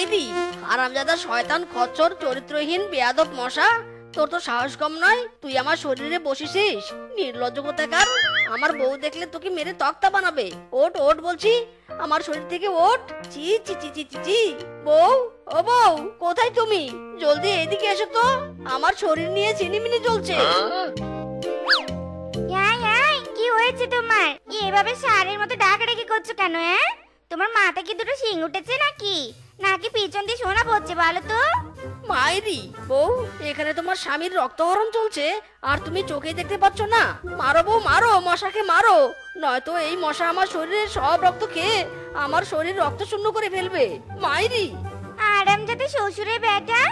মাইরি আরামজাদা শয়তান খচ্চর চরিত্রহীন বেয়াদব মশা। তোর তো সাহস কম নয় তুই আমার শরীরে বসেছিস নির্লজ্জ কোথাকার আমার বউ দেখলে তোকে মেরে তক্তা বানাবে। ওট ওট বলছি। আমার শরীর থেকে ওট? চি চি চি চি চি বউ ও বউ কোথায় তুমি? জলদি এদিকে এসো তো। আমার শরীর নিয়ে চিনিমিনি চলছে। হ্যাঁ হ্যাঁ কি হয়েছে তোমার? এভাবে সারের মতো ডাকাডাকি করছ কেন হ্যাঁ তোমার মাথা কি দুটো শিং উঠেছে নাকি? নাকি পিছন দিয়ে শোনা পড়ছে বলো তো? মাইরি বউ এখানে তোমার স্বামীর রক্তহরণ চলছে আর তুমি চোখে দেখতে পাচ্ছ না। মারো বউ মারো মশাকে মারো। নয়তো এই মশা আমার শরীরের সব রক্ত খেয়ে আমার শরীর রক্ত শূন্য করে ফেলবে। মাইরি। আরাম যাতে শ্বশুরের বেটা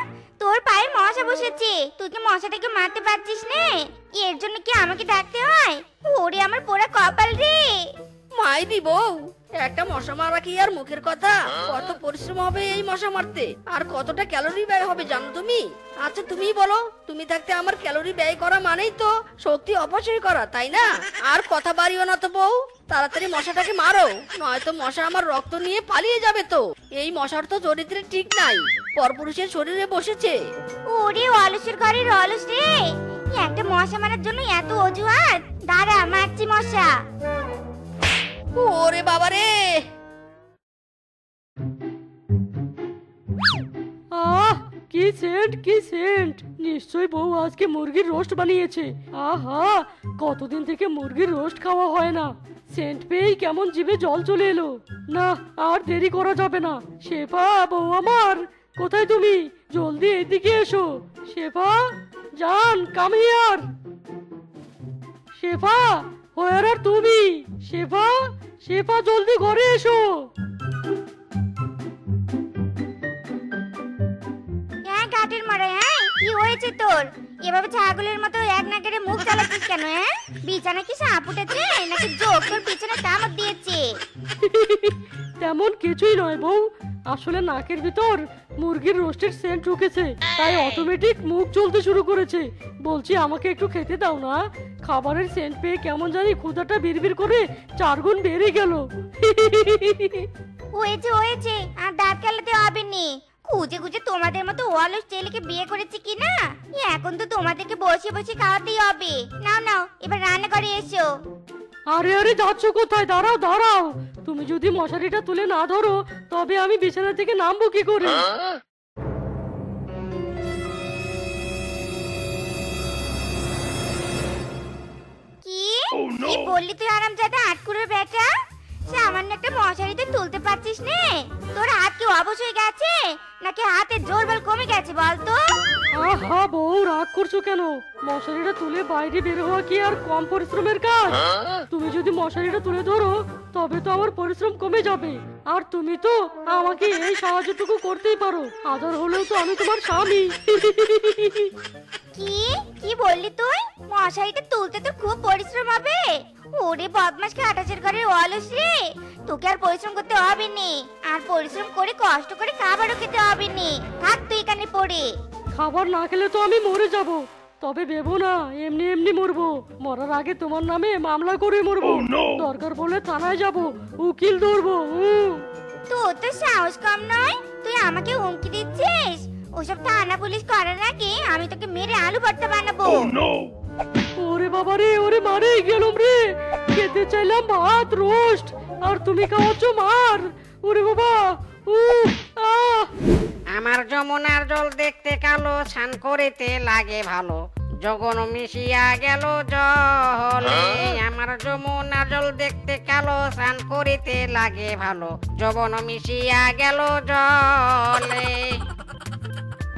তোর পায়ে মশা বসেছে। তুই কি মশাটাকে মারতে পারছিস নে? এর জন্য কি আমাকে ডাকতে হয়? ওরে আমার পোড়া কপাল রে। মাইরি বউ একটা মশা মারা কি আর মুখের কথা? কত পরিশ্রম হবে এই মশা মারতে? আর কতটা ক্যালোরি ব্যয় হবে জানো তুমি? আচ্ছা তুমিই বলো। তুমি থাকতে আমার ক্যালোরি ব্যয় করা মানেই তো শক্তি অপচয় করা, তাই না? আর কথা বাড়িও না তো বউ। তাড়াতাড়ি মশাটাকে মারো। নয়তো মশা আমার রক্ত নিয়ে পালিয়ে যাবে তো। এই মশার তো চরিত্রে ঠিক নাই। পরপুরুষের শরীরে বসেছে। ওরে অলসের ঘরের অলস রে। একটা মশা মারার জন্য এত অজুহাত। দাঁড়া, মারছি মশা। ওরে বাবা রে আহ, কি সেন্ট কি সেন্ট! নিশ্চয় বউ আজকে মুরগির রোস্ট বানিয়েছে। আহা, কতদিন থেকে মুরগির রোস্ট খাওয়া হয় না। সেন্ট পেয়েই কেমন জিভে জল চলে এলো। না, আর দেরি করা যাবে না। শেফা, বউ আমার, কোথায় তুমি? জলদি এদিকে এসো। শেফা জান কাম হিয়ার শেফা হোয়ার আর তুমি শেফা শেফা জলদি ঘরে এসো। হ্যাঁ গাটের মারা হ্যাঁ কি হয়েছে তোর? এভাবে ছাগলের মতো এক নাকেরে মুখ চালাচ্ছিস কেন হ্যাঁ? বিছানা কি সাপ উঠেছে নাকি যোগ তোর পিছনে কামড় দিয়েছে। তেমন কিছুই নয় বউ আসলে নাকের ভিতর মুরগির রোস্টের সেন্ট ঢুকেছে, তাই অটোমেটিক মুখ চলতে শুরু করেছে। বলছি, আমাকে একটু খেতে দাও না। খাবারের সেন্ট পেয়ে কেমন জানি ক্ষুধাটা বিড়বিড় করে চার গুণ বেড়ে গেল। হয়েছে হয়েছে। আর দাঁত কালাতে হবে নি। খুঁজে খুঁজে তোমাদের মতো অলস ছেলেকে বিয়ে করেছি কি না? এখন তো তোমাদেরকে বসে বসে খাওয়াতেই হবে। নাও নাও, এবার রান্না করে এসো। আরে আরে যাচ্ছ কোথায়? দাঁড়াও দাঁড়াও। তুমি যদি মশারিটা তুলে না ধরো তবে আমি বিছানা থেকে নামবো কি করে? কি? কি বললি তুই আরাম যাতে আটকুরের বেটা? সামান্য একটা মশারিতে তুলতে পারছিস নে। তোর হাত কি অবশ হয়ে গেছে? নাকি হাতের জোর বল কমে গেছে বল তো আহা, বউ, রাগ করছ কেন? মশারিটা তুলে বাইরে বের হওয়া কি আর কম পরিশ্রমের কাজ? তুমি যদি মশারিটা তুলে ধরো, তবে তো আমার পরিশ্রম কমে যাবে। আর তুমি তো আমাকে এই সাহায্যটুকু করতেই পারো। আদর হলেও তো আমি তোমার স্বামী। কি? কি বললি তুই? মশারিটা তুলতে তো খুব পরিশ্রম হবে। ওরে বদমাস কাটাচের ঘরের অলস। রে তোকে আর পরিশ্রম করতে হবে নি আর পরিশ্রম করে কষ্ট করে খাবারও খেতে হবে নি থাক তুই এখানে পড়ে। খাবার না খেলে তো আমি মরে যাব। তবে ভেবো না এমনি এমনি মরবো। মরার আগে তোমার নামে মামলা করে মরবো। দরকার পড়লে থানায় যাব। উকিল ধরবো হুম। তোর তো সাহস কম নয়। তুই আমাকে হুমকি দিচ্ছিস? ওসব থানা পুলিশ করার আগে আমি তোকে মেরে আলু ভর্তা বানাবো। ওরে বাবা রে ওরে মারে গেলাম রে। খেতে চাইলাম ভাত রোস্ট আর তুমি খাওয়াচ্ছ মার। ওরে বাবা উহ, আহ। আমার যমুনার জল দেখতে কালো স্নান করিতে লাগে ভালো। জগন মিশিয়া গেল জলে আমার যমুনার জল দেখতে কালো স্নান করিতে লাগে ভালো। যবন মিশিয়া গেল জলে।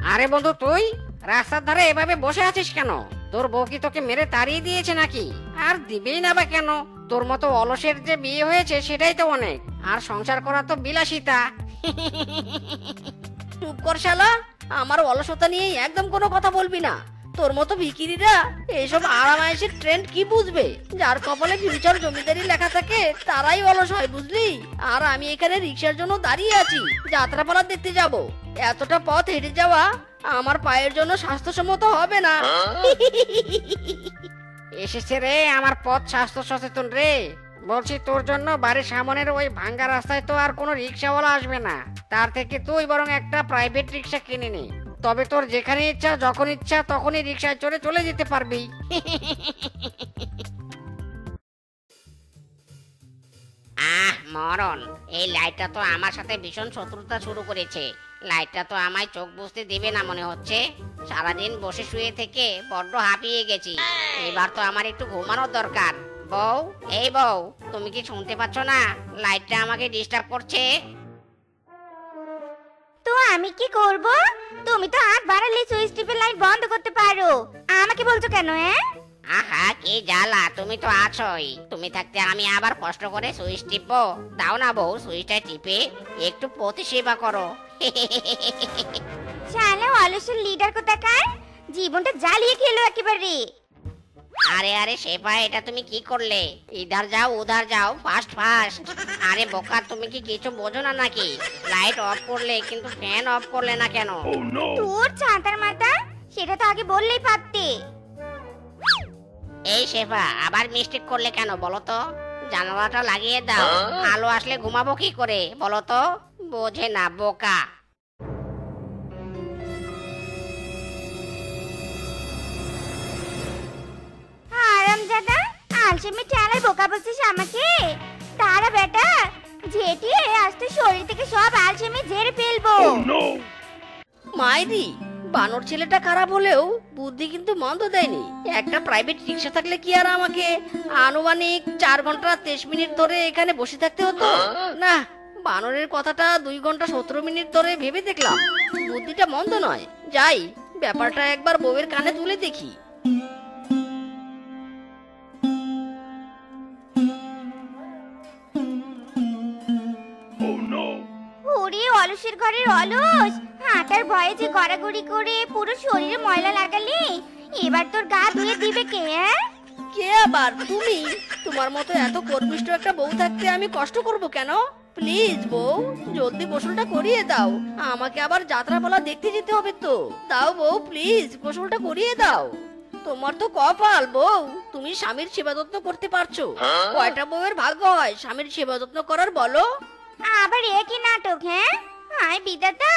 আরে বন্ধু তুই রাস্তার ধারে এভাবে বসে আছিস কেন? তোর বউ কি তোকে মেরে তাড়িয়ে দিয়েছে নাকি? আর দিবেই না বা কেন? তোর মতো অলসের যে বিয়ে হয়েছে সেটাই তো অনেক। আর সংসার করা তো বিলাসিতা। চুপ কর শালা। আমার অলসতা নিয়ে একদম কোনো কথা বলবি না। তোর মতো ভিকিরিরা এইসব আরামায়েশের ট্রেন্ড কি বুঝবে? যার কপালে ফিউচার জমিদারি লেখা থাকে তারাই অলস হয় বুঝলি? আর আমি এখানে রিক্সার জন্য দাঁড়িয়ে আছি যাত্রাপালা দেখতে যাব। এতটা পথ হেঁটে যাওয়া আমার পায়ের জন্য স্বাস্থ্যসম্মত হবে না। এসেছে রে আমার পথ স্বাস্থ্য সচেতন রে। বলছি, তোর জন্য বাড়ির সামনের ওই ভাঙ্গা রাস্তায় তো আর কোনো রিক্সাওয়ালা আসবে না। তার থেকে তুই বরং একটা প্রাইভেট রিক্সা কিনে নি। তবে তোর যেখানে ইচ্ছা, যখন ইচ্ছা, তখনই রিক্সায় চড়ে চলে যেতে পারবি। আহ, মরণ! এই লাইটটা তো আমার সাথে ভীষণ শত্রুতা শুরু করেছে। লাইটটা তো আমায় চোখ বুঝতে দেবে না মনে হচ্ছে। সারাদিন বসে শুয়ে থেকে বড্ড হাঁপিয়ে গেছি। এবার তো আমার একটু ঘুমানোর দরকার। বউ? এই বউ তুমি কি শুনতে পাচ্ছ না? লাইটটা আমাকে ডিস্টার্ব করছে। তো আমি কি করব? তুমি তো হাত বাড়ালে সুইচ টিপে লাইট বন্ধ করতে পারো। আমাকে বলছো কেন হ্যাঁ আহা কি জ্বালা তুমি তো আছোই। তুমি থাকতে আমি আবার কষ্ট করে সুইচ টিপবো। দাও না বউ সুইচটা টিপে একটু প্রতিসেবা করো। শালা অলসের লিডার কোথাকার? জীবনটা জ্বালিয়ে খেলো একেবারে। আরে আরে শেফা এটা তুমি কি করলে? ইধার যাও উধার যাও ফাস্ট ফাস্ট আরে বোকা তুমি কি কিছু বোঝো না নাকি? লাইট অফ করলে কিন্তু ফ্যান অফ করলে না কেন? তোর ছাতার মাথা? সেটা তো আগে বললেই পারতে। এই শেফা আবার মিস্টেক করলে কেন বলো তো? জানালাটা লাগিয়ে দাও। আলো আসলে ঘুমাবো কি করে বলো তো? বোঝে না বোকা। দাদা আলসেমি ঠেলায় বোকা বলছিস আমাকে। তারা বেটা ঝেঁটিয়ে আজকে শরীর থেকে সব আলসেমি ঝেড়ে ফেলব। মাইরি বানর ছেলেটা খারাপ হলেও বুদ্ধি কিন্তু মন্দ দেয়নি। একটা প্রাইভেট রিক্সা থাকলে কি আর আমাকে? আনুমানিক চার ঘণ্টা তেইশ মিনিট ধরে এখানে বসে থাকতে হতো। না বানরের কথাটা দুই ঘণ্টা সতেরো মিনিট ধরে ভেবে দেখলাম। বুদ্ধিটা মন্দ নয়। যাই ব্যাপারটা একবার বউয়ের কানে তুলে দেখি। অলসের ঘরের অলস। হাঁটার ভয়ে যে গড়াগড়ি করে পুরো শরীরে ময়লা লাগালি এবার তোর গা ধুয়ে দিবে কে হ্যাঁ কে আবার? তুমি? তোমার মতো এত কর্মিষ্ঠ একটা বউ থাকতে আমি কষ্ট করব কেন? প্লিজ বউ জলদি গোসলটা করিয়ে দাও। আমাকে আবার যাত্রাপালা দেখতে যেতে হবে তো। দাও বউ প্লিজ গোসলটা করিয়ে দাও। তোমার তো কপাল বউ তুমি স্বামীর সেবা যত্ন করতে পারছ। কয়টা বউয়ের ভাগ্য হয় স্বামীর সেবা যত্ন করার বলো? আবার একই নাটক হ্যাঁ হায় বিদাতা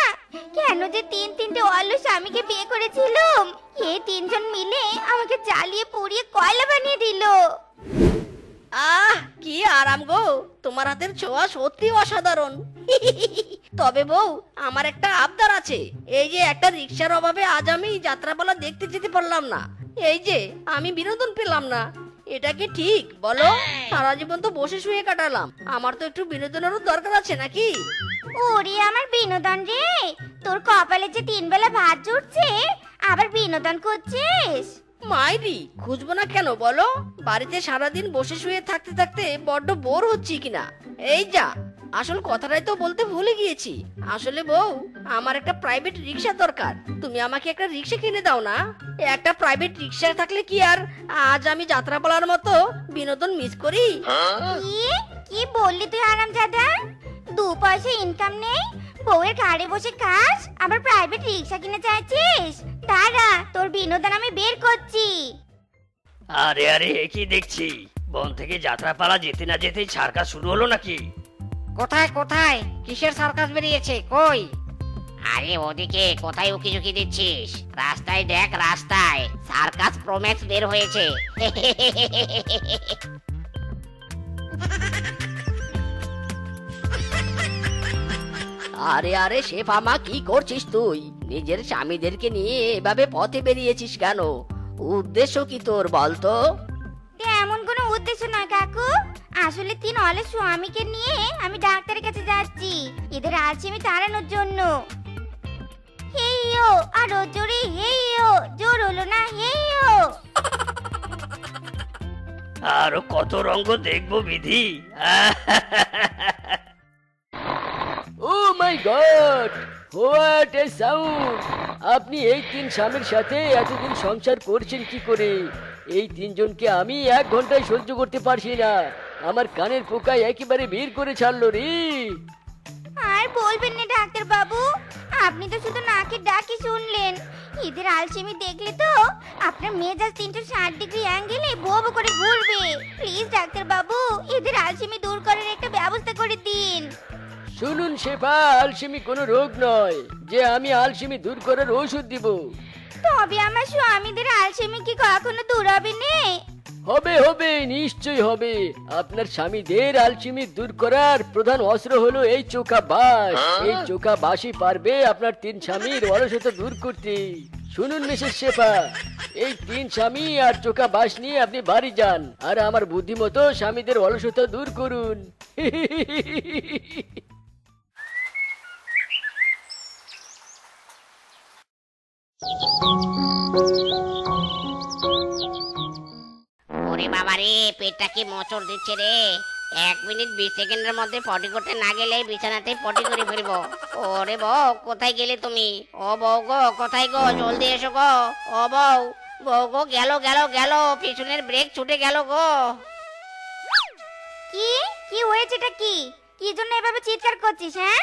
কেন যে তিন তিনটে অলস স্বামীকে বিয়ে করেছিলাম? এই তিনজন মিলে আমাকে জ্বালিয়ে পুড়িয়ে কয়লা বানিয়ে দিল। আহ, কি আরাম গো। তোমার হাতের ছোঁয়া সত্যি অসাধারণ। তবে বউ, আমার একটা আবদার আছে। এই যে একটা রিক্সার অভাবে আজ আমি যাত্রাপালা দেখতে যেতে পারলাম না। এই যে, আমি বিনোদন পেলাম না। এটা কি ঠিক? বলো। সারা জীবন তো বসে শুয়ে কাটালাম। আমার তো একটু বিনোদনেরও দরকার আছে নাকি? ওরে আমার বিনোদন রে। তোর কপালে যে তিন বেলা ভাত জুটছে আবার বিনোদন করছিস? মাইরি খুঁজবো না কেন বলো? বাড়িতে সারাদিন বসে শুয়ে থাকতে থাকতে বড্ড বোর হচ্ছি কিনা? এই যা আসল কথাটাই তো বলতে ভুলে গিয়েছি। আসলে বউ আমার একটা প্রাইভেট রিক্সা দরকার। তুমি আমাকে একটা রিক্সা কিনে দাও না। একটা প্রাইভেট রিক্সা থাকলে কি আর আজ আমি যাত্রাপালার মতো বিনোদন মিস করি? কি? বললি তুই আরাম দাদা দু পয়সা ইনকাম নেই? বউয়ের ঘাড়ে বসে খাস আবার প্রাইভেট রিক্সা কিনে চাইছিস? দাঁড়া তোর বিনোদন আমি বের করছি। আরে আরে কি দেখছি? বন থেকে যাত্রাপালা যেতে না যেতেই সার্কাস শুরু হলো নাকি? কোথায় কোথায়? কিসের সার্কাস বেরিয়েছে? কই? আরে ওদিকে কোথায় উকি ঝুঁকি দিচ্ছিস? রাস্তায় দেখ রাস্তায়। সার্কাস প্রোম্যাক্স বের হয়েছে। আরে আরে শেফ আমা কি করছিস তুই? নিজের স্বামীদেরকে নিয়ে এভাবে পথে বেরিয়েছিস কেন? উদ্দেশ্য কি তোর বলতো এমন কোনো উদ্দেশ্য নয় কাকু। আসলে তিন অলের স্বামীকে নিয়ে আমি ডাক্তারের কাছে যাচ্ছি। এদের আমি তাড়ানোর জন্য। হেইয়ো আরও জোরে হেইয়ো জোর হলো না হেইয়ো আরও কত রঙ্গ দেখব বিধি? God, what a sound. আপনি এই তিন স্বামীর সাথে এতদিন সংসার করছেন কি করে? এই তিনজনকে আমি এক ঘন্টায় সহ্য করতে পারছি না। আমার কানের পোকায় একেবারে বের করে ছাড়লো রে। আর বলবেন না ডাক্তার বাবু, আপনি তো শুধু নাকের ডাকি শুনলেন। এদের আলসেমি দেখলে তো আপনার মেজাজ তিনশো ষাট ডিগ্রি অ্যাঙ্গেলে বো করে ঘুরবে। প্লিজ ডাক্তার বাবু, এদের আলসেমি দূর করার একটা ব্যবস্থা করে দিন। শুনুন শেফা আলসেমি কোনো রোগ নয়। যে আমি আলসেমি দূর করার ওষুধ দিব। তবে আমার স্বামীদের আলসেমি কি কখনো দূর হবে নে? হবে হবে নিশ্চয় হবে। আপনার স্বামীদের আলসিমি দূর করার প্রধান অস্ত্র হলো এই চোখা বাস এই চোখা বাসই পারবে আপনার তিন স্বামীর অলসতা দূর করতে। শুনুন মিসেস শেফা এই তিন স্বামী আর চোখা বাস নিয়ে আপনি বাড়ি যান আর আমার বুদ্ধিমতো স্বামীদের অলসতা দূর করুন। ওরে বাবা রে পেটটা কি মোচড় দিচ্ছে রে? এক মিনিট বিশ সেকেন্ডের মধ্যে পটি করতে না গেলে বিছানাতেই পটি করে ফেলব। ওরে বউ, কোথায় গেলে তুমি? ও বউ গো, কোথায় গো? জলদি এসো গো। ও বউ বউ গো, গেল গেল গেল। পিছনের ব্রেক ছুটে গেল গো। কি? কি হয়েছেটা কি? কি জন্য এভাবে চিৎকার করছিস হ্যাঁ?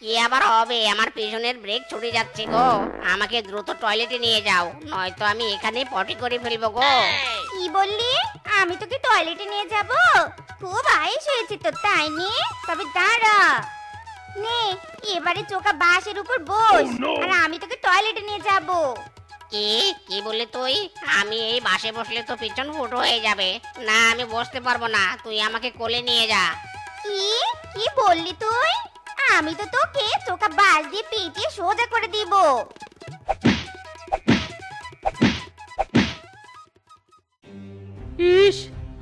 কি আবার হবে? আমার পিছনের ব্রেক ছুটে যাচ্ছে গো। আমাকে দ্রুত টয়লেটে নিয়ে যাও। নয়তো আমি এখানে পটি করে ফেলব গো। কি বললি? আমি তোকে টয়লেটে নিয়ে যাব? খুব আয়েস হয়েছে তো তাই নি? তবে দাঁড়া। নে এবারে চোখা বাসের উপর বস। আর আমি তোকে টয়লেটে নিয়ে যাব। কি? কি বললি তুই? আমি এই বাসে বসলে তো পিছন ফুটো হয়ে যাবে। না আমি বসতে পারব না। তুই আমাকে কোলে নিয়ে যা। কি? কি বললি তুই? আমি তো তোকে চোখা বাস দিয়ে পিটিয়ে সোজা করে দিব। ইস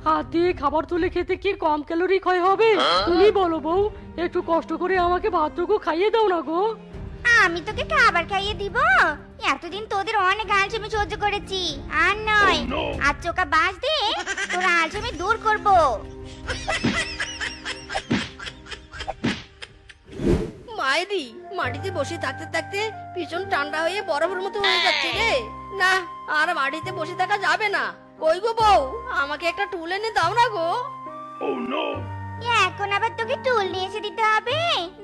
হাত দিয়ে খাবার তুলে খেতে কি কম ক্যালোরি ক্ষয় হবে? তুমি বলো বউ একটু কষ্ট করে আমাকে ভাতটুকু খাইয়ে দাও না গো। আমি তোকে খাবার খাইয়ে দিব। এতদিন তোদের অনেক আলসেমি সহ্য করেছি। আর নয় আর চোখা বাস দিয়ে তোর আলসেমি দূর করব। মায়েরি মাটিতে বসে থাকতে থাকতে পিছন ঠান্ডা হয়ে বরফের মতো হয়ে যাচ্ছে রে। না আর মাটিতে বসে থাকা যাবে না। কই গো বউ আমাকে একটা টুল এনে দাও না গো। এখন আবার তোকে টুল নিয়ে এসে দিতে হবে।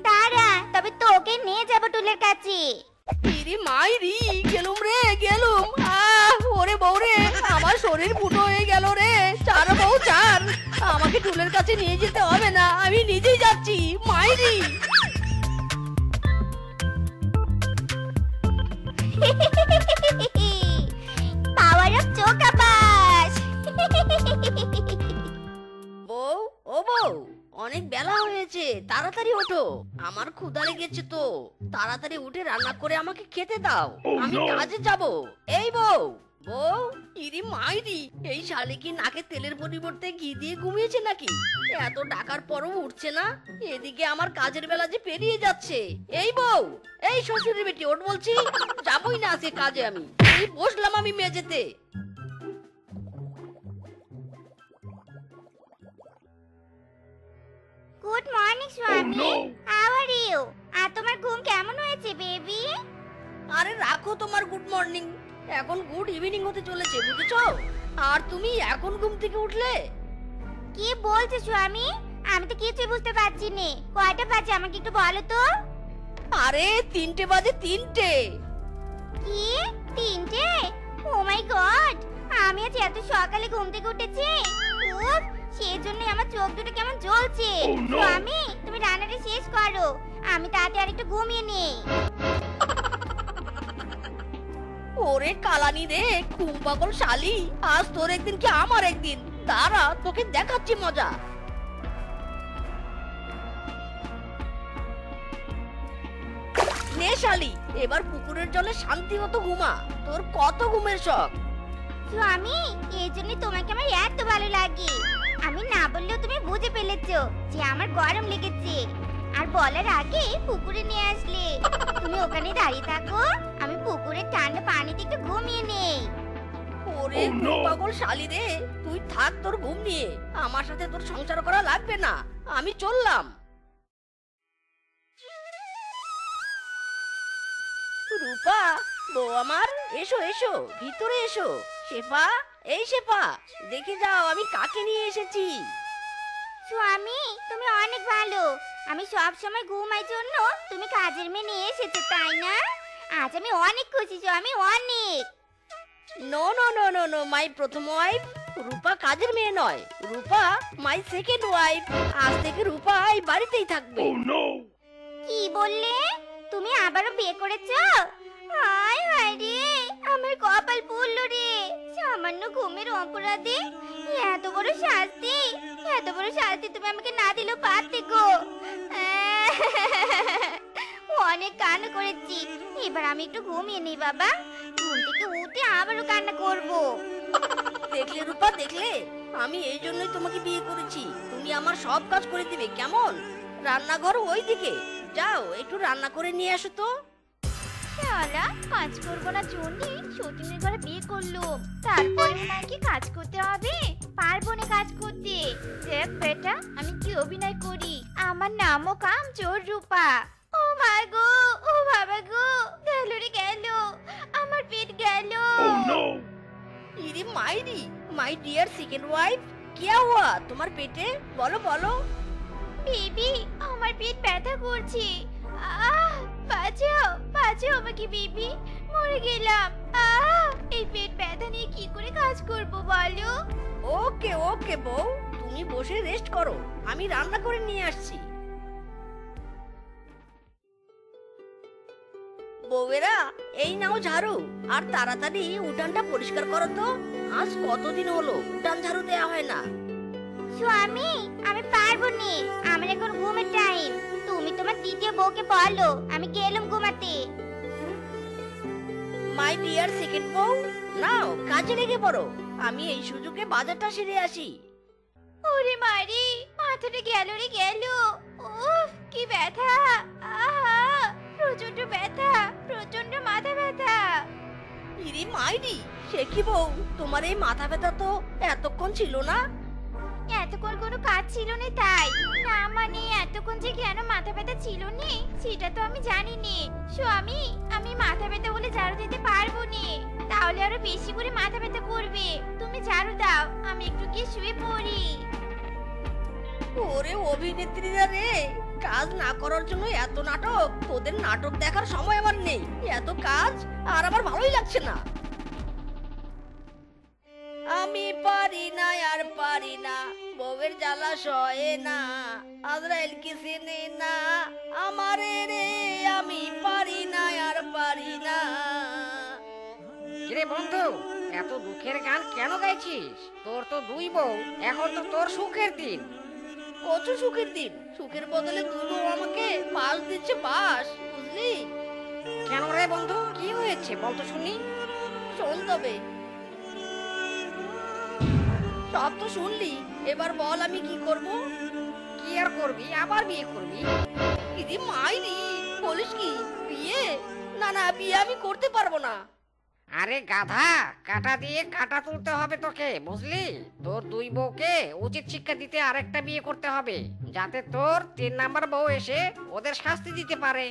দাঁড়া তবে তোকে নিয়ে যাব টুলের কাছে। ইরি মাইরি গেলুম রে গেলুম। আহ ওরে বউ রে আমার শরীর ফুটো হয়ে গেল রে। চার বউ চার আমাকে টুলের কাছে নিয়ে যেতে হবে না। আমি নিজেই যাচ্ছি মাইরি। পাওয়ার অফ চোকাবাস বউ ও বউ অনেক বেলা হয়েছে তাড়াতাড়ি ওঠো। আমার ক্ষুধা লেগেছে তো। তাড়াতাড়ি উঠে রান্না করে আমাকে খেতে দাও। আমি কাজে যাব। এই বউ। বউ ইরি মাইরি এই শালি কি নাকে তেলের পরিবর্তে ঘি দিয়ে ঘুমিয়েছে নাকি? এত ডাকার পরও উঠছে না? এদিকে আমার কাজের বেলা যে পেরিয়ে যাচ্ছে। এই বউ এই শ্বশুরের বেটি ওঠ বলছি যাবই না আজকে কাজে আমি। এই বসলাম আমি মেঝেতে। গুড মর্নিং স্বামী হাউ আর ইউ আর তোমার ঘুম কেমন হয়েছে বেবি আরে রাখো তোমার গুড মর্নিং এখন গুড ইভিনিং হতে চলেছে বুঝেছ? আর তুমি এখন ঘুম থেকে উঠলে? কি বলছো স্বামী? আমি তো কিছুই বুঝতে পারছি নে। কয়টা বাজে আমাকে একটু বলো তো। আরে তিনটে বাজে তিনটে। কি? তিনটে? ও মাই গড আমি আজ এত সকালে ঘুম থেকে উঠেছি। উফ সেই জন্য আমার চোখ দুটো কেমন জ্বলছে। স্বামী তুমি রান্নাটা শেষ করো। আমি তাড়াতাড়ি আর একটু ঘুমিয়ে নেই। ওরে কালানি রে ঘুম পাগল শালি, আজ তোর একদিন কি আমার একদিন? দাঁড়া, তোকে দেখাচ্ছি মজা। নে শালি, এবার পুকুরের জলে শান্তি মতো ঘুমা, তোর কত ঘুমের শখ। স্বামী, এই জন্য তোমাকে আমার এত ভালো লাগে। আমি না বললেও তুমি বুঝে ফেলেছো যে আমার গরম লেগেছে। আর বলার আগে পুকুরে নিয়ে আসলে। তুমি ওখানে দাঁড়িয়ে থাকো আমি পুকুরের ঠান্ডা পানিতে একটু ঘুমিয়ে নেই। ওরে পাগল শালি রে তুই থাক তোর ঘুম নিয়ে। আমার সাথে তোর সংসার করা লাগবে না আমি চললাম। রূপা বউ আমার এসো এসো ভিতরে এসো। শেফা এই শেফা দেখে যাও আমি কাকে নিয়ে এসেছি। স্বামী তুমি অনেক ভালো। আমি সব সময় ঘুমাই জন্য তুমি কাজের মেয়ে নিয়ে এসেছ তাই না? আজ আমি অনেক খুশি স্বামী অনেক। No no no no no my প্রথম ওয়াইফ রূপা কাজের মেয়ে নয়। রূপা মাই সেকেন্ড ওয়াইফ আজ থেকে রূপা এই বাড়িতেই থাকবে। কি বললে? তুমি আবারও বিয়ে করেছ? হায় হায় রে! আমার কপাল পুড়ল রে। সামান্য ঘুমের অপরাধে। এত বড় শাস্তি। এত বড় শাস্তি তুমি আমাকে না দিলেও পারতে গো। অনেক কান্না করেছি। এবার আমি একটু ঘুমিয়ে নিই বাবা। ঘুম থেকে উঠে আবারও কান্না করব। দেখলে রূপা, দেখলে? আমি এই জন্যই তোমাকে বিয়ে করেছি। তুমি আমার সব কাজ করে দিবে, কেমন? রান্নাঘর ওই দিকে যাও, একটু রান্না করে নিয়ে আসো তো। শালা কাজ করব না জন্যে শুটিংয়ের ঘরে বিয়ে করল। তারপরে নাকি কাজ করতে হবে। পারব না কাজ করতে। দেখ বেটা আমি কি অভিনয় করি? আমার নামও কাম চোর রূপা। ও মা গো ও বাবা গো গেল রে গেল। আমার পেট গেল। ইরে মাইরি মাই ডিয়ার সেকেন্ড ওয়াইফ কিয়া হুয়া তোমার পেটে? বলো বলো। বেবি আমার পেট ব্যথা করছে। আহ বাঁচাও বাঁচাও আমাকে বেবি। মরে গেলাম। আহ এই পেট ব্যথা নিয়ে কি করে কাজ করব বলো? ওকে ওকে বউ তুমি বসে রেস্ট করো। আমি রান্না করে নিয়ে আসছি। বউয়েরা এই নাও ঝাড়ু। আর তাড়াতাড়ি উঠানটা পরিষ্কার করো তো। আজ কতদিন হলো? উঠান ঝাড়ু দেওয়া হয় না। স্বামী আমি পারব নি। আমার এখন ঘুমের টাইম তুমি তোমার দ্বিতীয় বউকে বলো আমি গেলাম ঘুমাতে? মাই ডিয়ার সেকেন্ড বউ নাও কাজে লেগে পড়ো। আমি এই সুযোগে বাজারটা সেরে আসি। ওরে মারি মাথাটা গেল রে গেল। উফ কি ব্যথা। আহা প্রচণ্ড ব্যথা প্রচণ্ড মাথা ব্যথা। ইরে মাইরি সে কি বউ? তোমার এই মাথা ব্যথা তো এতক্ষণ ছিল না? এতক্ষণ কোনো কাজ ছিল না তাই। না মানে এতক্ষণ যে কেন মাথা ব্যথা ছিল নি, সেটা তো আমি জানি নি স্বামী, আমি মাথা ব্যথা বলে ঝাড়ু দিতে পারব নি। তাহলে আরও বেশি করে মাথা ব্যথা করবে। তুমি ঝাড়ু দাও, আমি একটু গিয়ে শুয়ে পড়ি। ওরে অভিনেত্রীরা রে, কাজ না করার জন্য এত নাটক, তোদের নাটক দেখার সময় আমার নেই। এত কাজ, আর আমার ভালোই লাগছে না। আমি পারি পারি না বউয়ের জ্বালা সয়ে না আজরাইল কি চেনে না আমারে রে আমি পারি না আর পারি না। কিরে বন্ধু এত দুঃখের গান কেন গাইছিস? তোর তো দুই বউ এখন তো তোর সুখের দিন। কত সুখের দিন? সুখের বদলে দুই বউ আমাকে বাস দিচ্ছে বাস বুঝলি? কেন রে বন্ধু কি হয়েছে বলতো শুনি। শোন তবে সব তো শুনলি? এবার বল আমি কি করব? কি আর করবি? আবার বিয়ে করবি? দিদি মাইরি, বলিস কি? বিয়ে? না না, বিয়ে আমি করতে পারব না। আরে গাধা, কাটা দিয়ে কাটা তুলতে হবে তোকে, বুঝলি? তোর দুই বউকে উচিত শিক্ষা দিতে আরেকটা বিয়ে করতে হবে, যাতে তোর তিন নাম্বার বউ এসে ওদের শাস্তি দিতে পারে।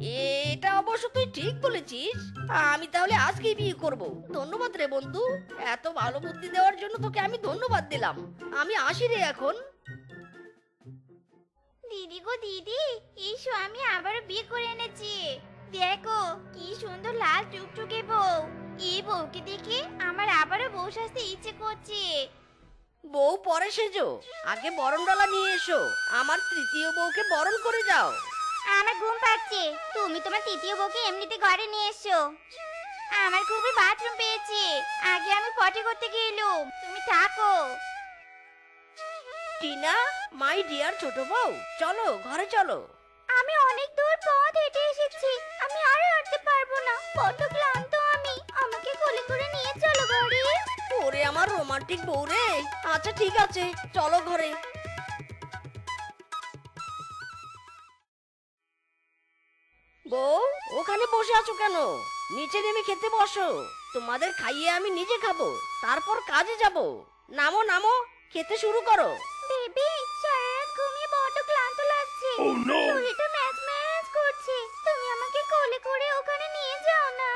এটা অবশ্য তুই ঠিক বলেছিস। আমি তাহলে আজকেই বিয়ে করব। ধন্যবাদ রে বন্ধু। এত ভালো বুদ্ধি দেওয়ার জন্য তোকে আমি ধন্যবাদ দিলাম। আমি আসি রে এখন। দিদি গো দিদি এই আমি আবার বিয়ে করে এনেছি। দেখো কি সুন্দর লাল টুকটুকে বউ। এই বউকে দেখে আমার আবারও বউ সাজতে ইচ্ছে করছে। বউ পরে সেজো। আগে বরণ ডালা নিয়ে এসো। আমার তৃতীয় বউকে বরণ করে যাও। আমার ঘুম পাচ্ছে। তুমি তোমার তৃতীয় বউকে এমনিতে ঘরে নিয়ে এসো। আমার খুবই বাথরুম পেয়েছে। আগে আমি পটি করতে গেলুম। তুমি থাকো। টিনা মাই ডিয়ার ছোট বউ চলো ঘরে চলো। আমি অনেক দূর পথ হেঁটে এসেছি। আমি আর হাঁটতে পারব না। কত ক্লান্ত আমি। আমাকে কোলে করে নিয়ে চলো ঘরে। ওরে আমার রোমান্টিক বউ রে। আচ্ছা ঠিক আছে। চলো ঘরে। বউ ওখানে বসে আছো কেন? নিচে নেমে খেতে বসো। তোমাদের খাইয়ে আমি নিজে খাব তারপর কাজে যাব। নামো নামো খেতে শুরু করো। বেবি সারা ঘুমিয়ে বড্ড ক্লান্ত লাগছে। শরীরটা ম্যাচ ম্যাচ করছে। তুমি আমাকে কোলে করে ওখানে নিয়ে যাও না।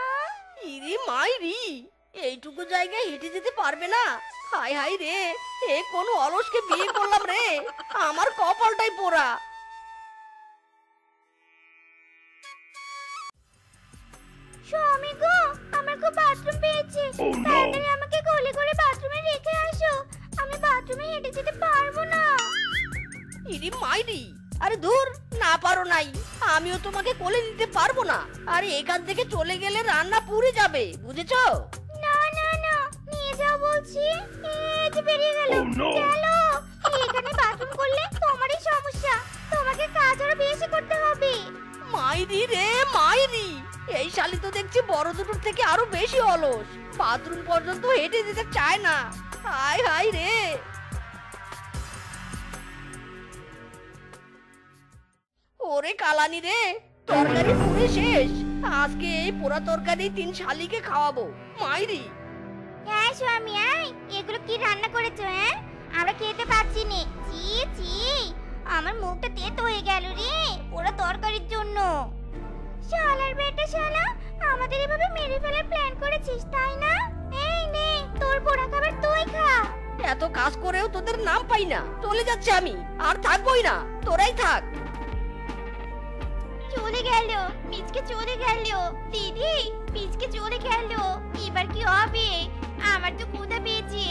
ইরি মাইরি এইটুকু জায়গায় হেঁটে যেতে পারবে না। হাই হাই রে এ কোনো অলসকে বিয়ে করলাম রে। আমার কপালটাই পোড়া। স্বামী গো আমার খুব বাথরুম পেয়েছে। তাড়াতাড়ি আমাকে কোলে করে বাথরুমে রেখে আসো। আমি বাথরুমে হেঁটে যেতে পারব না। ইরি মাইরি। আরে দূর না পারো নাই। আমিও তোমাকে কোলে নিতে পারব না। আর এখান থেকে চলে গেলে রান্না পুড়ে যাবে বুঝেছ? না না না নিয়ে যাও বলছি। এই যে বেরিয়ে গেল। গেল। এখানে বাথরুম করলে তোমারই সমস্যা। তোমাকে কাজ আরও বেশি করতে হবে। মাইরি রে, মাইরি। এই শালি তো দেখছি বড় দুটোর থেকে আরও বেশি অলস। বাথরুম পর্যন্ত হেঁটে যেতে চায় না। হাই হাই রে। ওরে কালানি রে, তরকারি পুরে শেষ। আজকে এই পোড়া তরকারি তিন শালিকে খাওয়াবো। মাইরি। হ্যাঁ স্বামী, আয়। এগুলো কি রান্না করেছ হ্যাঁ? আমরা খেতে পাচ্ছি নে। চি চি আমার মুখটা তেতো হয়ে গেল রে। ওরা তরকারির জন্য। শালার বেটা শালা আমাদের এভাবে মেরে ফেলার প্ল্যান করেছিস তাই না? এই নে তোর পোড়া খাবার তুই খা। এত কাজ করেও তোদের নাম পাই না। চলে যাচ্ছে আমি আর থাকবোই না। তোরাই থাক। চলে গেল মিচকে চলে গেল। দিদি মিচকে চলে গেল। এবার কি হবে? আমার তো ক্ষুধা পেয়েছে।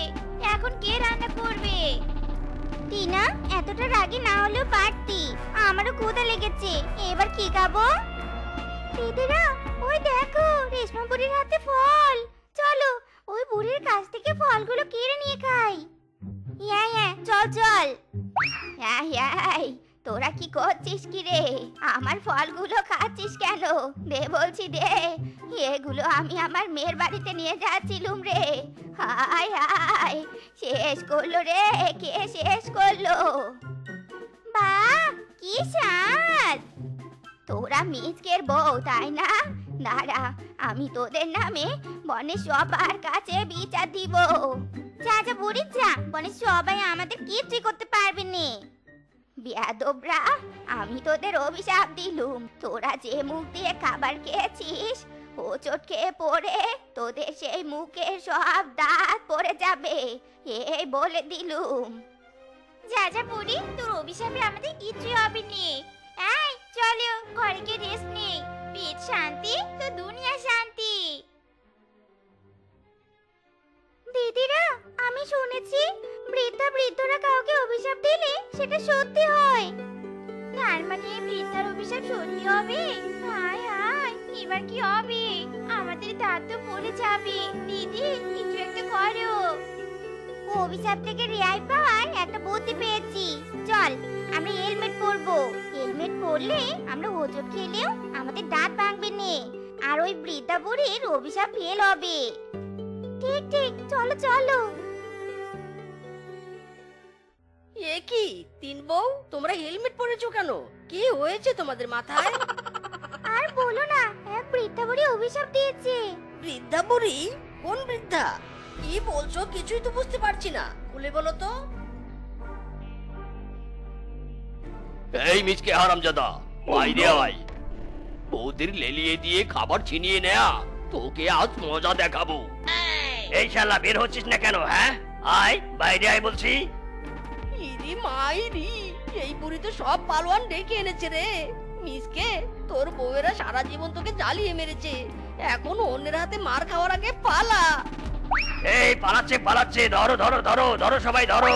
এখন কে রান্না করবে? টিনা এতটা রাগে না হলেও পারতি। আমারও ক্ষুধা লেগেছে। এবার কি খাব? দিদিরা ওই দেখো, রেশমা বুড়ির হাতে ফল। চলো, ওই বুড়ির কাছ থেকে ফলগুলো কেড়ে নিয়ে খাই। হ্যাঁ হ্যাঁ চল চল। হ্যাঁ হ্যাঁ তোরা কি করছিস কি রে? আমার ফলগুলো খাচ্ছিস কেন? দে বলছি দে। এগুলো আমি আমার মেয়ের বাড়িতে নিয়ে যাচ্ছিলুম রে। হাই হাই শেষ করল রে। কে শেষ করল? বা, কি স্বাদ! তোরা মিচকের বউ, তাই না? দাঁড়া, আমি তোদের নামে বনে সবার কাছে বিচার দিব। যা যা, বুড়ি, যা। বনে সবাই আমাদের কিছুই করতে পারবে না। বিয়াদবরা, আমি তোদের অভিশাপ দিলুম। তোরা যে মুখ দিয়ে খাবার খেয়েছিস, হোঁচট খেয়ে পড়ে, তোদের সেই মুখে সব দাঁত পড়ে যাবে, এই বলে দিলুম। যা যা বুড়ি তোর অভিশাপে আমাদের কিছুই হবে নি। এই, চলো, ঘরে গিয়ে রেস্ট নেই পেট শান্তি, তো দুনিয়া শান্তি। দিদিরা, আমি শুনেছি বৃদ্ধা বৃদ্ধরা কাউকে অভিশাপ দিলে সেটা সত্যি হয়। তার মানে বৃদ্ধার অভিশাপ সত্যি হবে? হায় হায়, এবার কি হবে? আমাদের দাঁত তো পড়ে যাবে। দিদি, কিছু একটা করো। অভিশাপ থেকে রেহাই পাওয়ার একটা বুদ্ধি পেয়েছি। চল, আমরা হেলমেট পরবো। হেলমেট পরলে আমরা হোঁচট খেলেও আমাদের দাঁত ভাঙবে নে। আর ওই বৃদ্ধা বুড়ির অভিশাপ ফেল হবে। ঠিক ঠিক, চলো চলো। এ কি? তিন বউ? তোমরা হেলমেট পরেছো কেন? কি হয়েছে তোমাদের মাথায়? আর বলো না এক বৃদ্ধা বুড়ি অভিশাপ দিয়েছে। বৃদ্ধা বুড়ি? কোন বৃদ্ধা? কি বলছো? কিছুই তো বুঝতে পারছি না। খুলে বলো তো। এই মিচকে হারামজাদা বাইরে আয়। বৌদির লেলিয়ে দিয়ে খাবার ছিনিয়ে নেয়া। তোকে আজ মজা দেখাবো। এই শালা বের হচ্ছিস না কেন হ্যাঁ? আয় বাইরে আয় বলছি। ইরি মাইরি এই বুড়ি তো সব পালোয়ান ডেকে এনেছে রে। মিসকে, তোর বউয়েরা সারা জীবন তোকে জ্বালিয়ে মেরেছে। এখন অন্যের হাতে মার খাওয়ার আগে পালা। এই, পালাচ্ছে পালাচ্ছে, ধরো ধরো ধরো ধরো সবাই, ধরো।